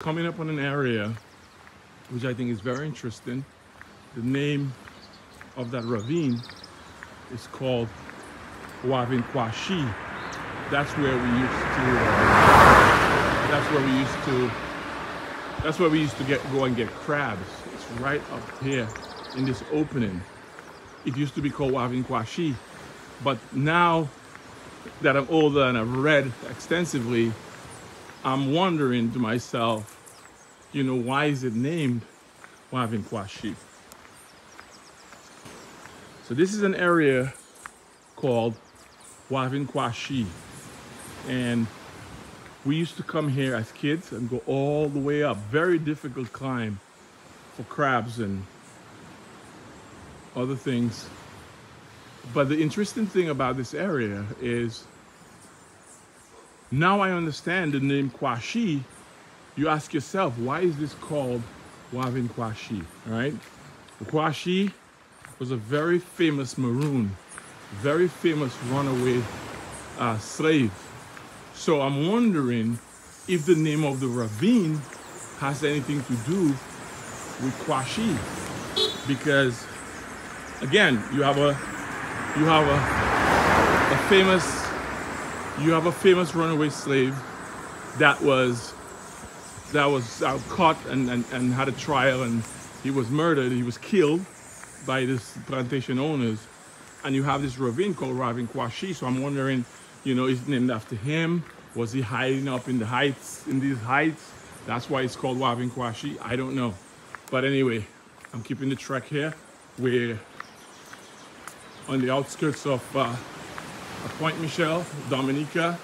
coming up on an area which I think is very interesting. The name of that ravine is called Wavin Quashie. That's where we used to. Uh, that's where we used to. That's where we used to get go and get crabs. It's right up here in this opening. It used to be called Wavin Quashie, but now that I'm older and I've read extensively, I'm wondering to myself, you know, why is it named Wavin Quashie? So this is an area called Wavin Quashie. And we used to come here as kids and go all the way up. Very difficult climb for crabs and other things. But the interesting thing about this area is now I understand the name Quashie. You ask yourself, why is this called Wavin Quashie, right? Quashie was a very famous maroon, very famous runaway uh, slave. So I'm wondering if the name of the ravine has anything to do with Quashie. Because again, you have a you have a, a famous you have a famous runaway slave that was that was uh, caught and, and, and had a trial and he was murdered. He was killed by this plantation owners. And you have this ravine called Ravin Quashie. So I'm wondering you know is named after him? Was he hiding up in the heights in these heights? That's why it's called Wavin Quashie. I don't know. But anyway I'm keeping the track here. We're on the outskirts of uh, Pointe Michel, Dominica,